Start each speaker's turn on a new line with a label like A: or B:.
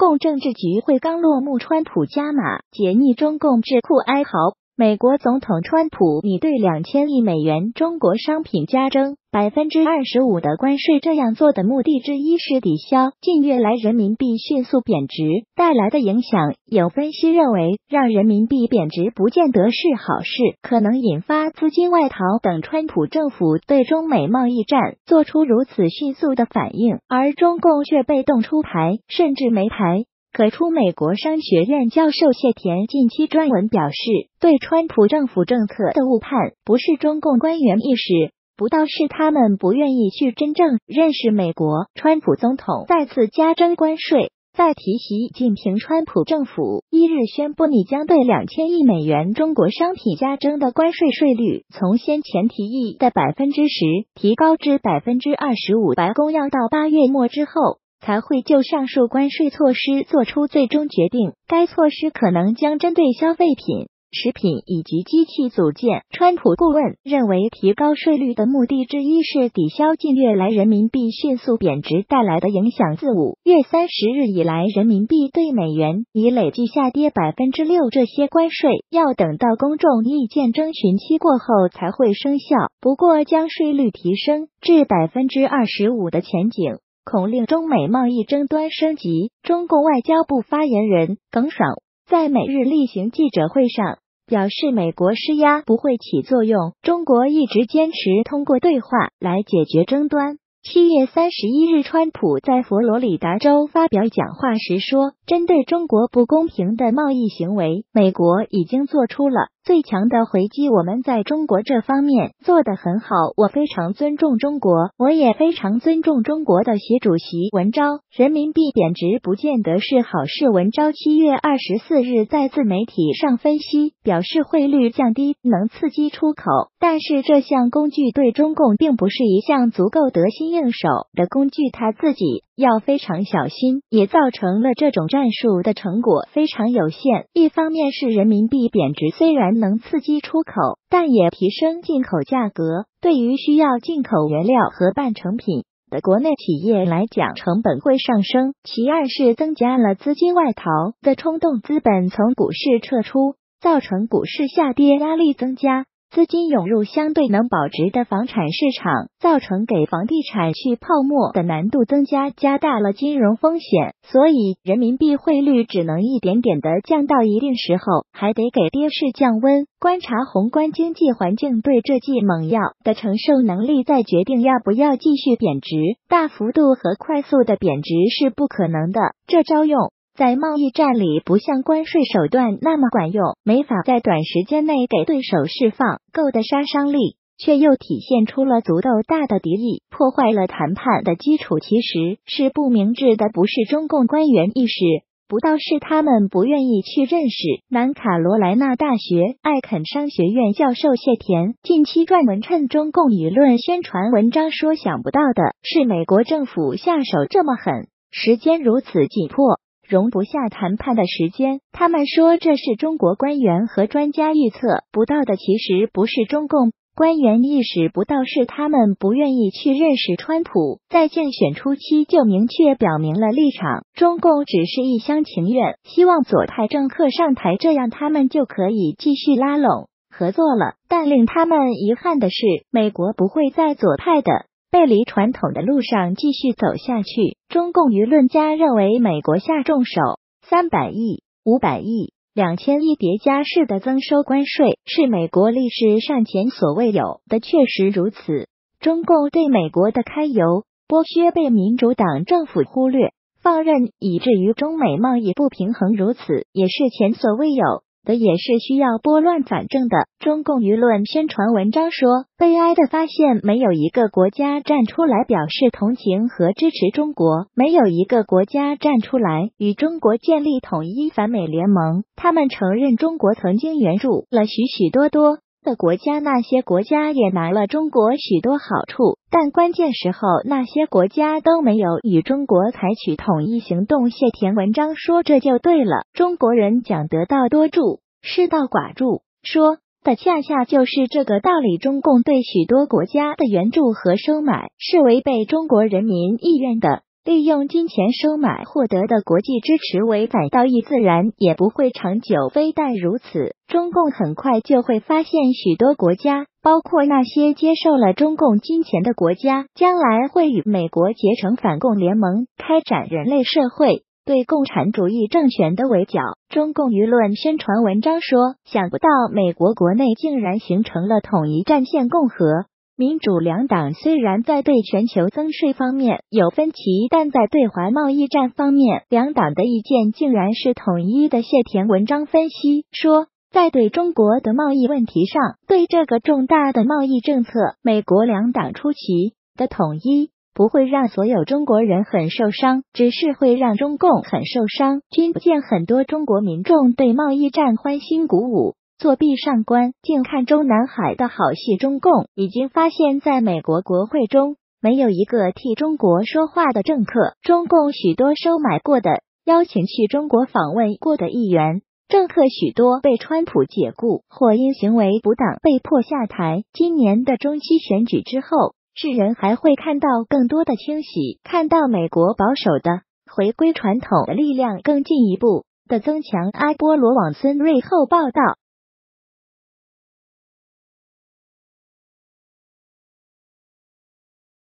A: 共政治局会刚落幕，川普加码解密中共智库哀嚎。美国总统川普拟对两千亿美元中国商品加征百分之二十五的关税，这样做的目的之一是抵消近月来人民币迅速贬值带来的影响。有分析认为，让人民币贬值不见得是好事，可能引发资金外逃等。川普政府对中美贸易战做出如此迅速的反应，而中共却被动出牌，甚至没牌。可出美国商学院教授谢田近期专文表示，对川普政府政策的误判不是中共官员意识不到，是他们不愿意去真正认识美国。川普总统再次加征关税，再提习近平川普政府一日宣布，拟将对两千亿美元中国商品加征的关税税率从先前提议的百分之十提高至百分之二十五。白宫要到八月末之后。才会就上述关税措施做出最终决定。该措施可能将针对消费品、食品以及机器组件。川普顾问认为，提高税率的目的之一是抵消近月来人民币迅速贬值带来的影响。自五月三十日以来，人民币对美元已累计下跌百分之六。这些关税要等到公众意见征询期过后才会生效。不过，将税率提升至百分之二十五的前景。恐令中美贸易争端升级。中共外交部发言人耿爽在每日例行记者会上表示，美国施压不会起作用，中国一直坚持通过对话来解决争端。七月三十一日，川普在佛罗里达州发表讲话时说：“针对中国不公平的贸易行为，美国已经做出了。”最强的回击，我们在中国这方面做得很好。我非常尊重中国，我也非常尊重中国的习主席。文昭，人民币贬值不见得是好事。文昭七月二十四日在自媒体上分析，表示汇率降低能刺激出口，但是这项工具对中共并不是一项足够得心应手的工具，他自己要非常小心，也造成了这种战术的成果非常有限。一方面是人民币贬值，虽然。能刺激出口，但也提升进口价格。对于需要进口原料和半成品的国内企业来讲，成本会上升。其二是增加了资金外逃的冲动，资本从股市撤出，造成股市下跌压力增加。资金涌入相对能保值的房产市场，造成给房地产去泡沫的难度增加，加大了金融风险。所以人民币汇率只能一点点的降到一定时候，还得给跌势降温。观察宏观经济环境对这剂猛药的承受能力，再决定要不要继续贬值。大幅度和快速的贬值是不可能的，这招用。在贸易战里，不像关税手段那么管用，没法在短时间内给对手释放够的杀伤力，却又体现出了足够大的敌意，破坏了谈判的基础。其实是不明智的，不是中共官员意识不到，是他们不愿意去认识。南卡罗来纳大学艾肯商学院教授谢田近期撰文趁中共舆论宣传文章说，想不到的是美国政府下手这么狠，时间如此紧迫。容不下谈判的时间，他们说这是中国官员和专家预测不到的。其实不是中共官员意识不到，是他们不愿意去认识川普。在竞选初期就明确表明了立场，中共只是一厢情愿，希望左派政客上台，这样他们就可以继续拉拢合作了。但令他们遗憾的是，美国不会在左派的。背离传统的路上继续走下去。中共舆论家认为，美国下重手，三百亿、五百亿、两千亿叠加式的增收关税，是美国历史上前所未有的。确实如此，中共对美国的开油剥削被民主党政府忽略放任，以至于中美贸易不平衡，如此也是前所未有。的也是需要拨乱反正的。中共舆论宣传文章说，悲哀的发现，没有一个国家站出来表示同情和支持中国，没有一个国家站出来与中国建立统一反美联盟。他们承认中国曾经援助了许许多多。的国家，那些国家也拿了中国许多好处，但关键时候，那些国家都没有与中国采取统一行动。谢田文章说：“这就对了，中国人讲得道多助，失道寡助，说的恰恰就是这个道理。中共对许多国家的援助和收买是违背中国人民意愿的。”利用金钱收买获得的国际支持为反道义，自然也不会长久。非但如此，中共很快就会发现，许多国家，包括那些接受了中共金钱的国家，将来会与美国结成反共联盟，开展人类社会对共产主义政权的围剿。中共舆论宣传文章说，想不到美国国内竟然形成了统一战线共和。民主两党虽然在对全球增税方面有分歧，但在对华贸易战方面，两党的意见竟然是统一的。谢田文章分析说，在对中国的贸易问题上，对这个重大的贸易政策，美国两党出奇的统一不会让所有中国人很受伤，只是会让中共很受伤。君不见很多中国民众对贸易战欢欣鼓舞。作弊上官，静看中南海的好戏。中共已经发现，在美国国会中没有一个替中国说话的政客。中共许多收买过的、邀请去中国访问过的议员、政客，许多被川普解雇或因行为不当被迫下台。今年的中期选举之后，世人还会看到更多的清洗，看到美国保守的回归传统的力量更进一步的增强。阿波罗网孙瑞后报道。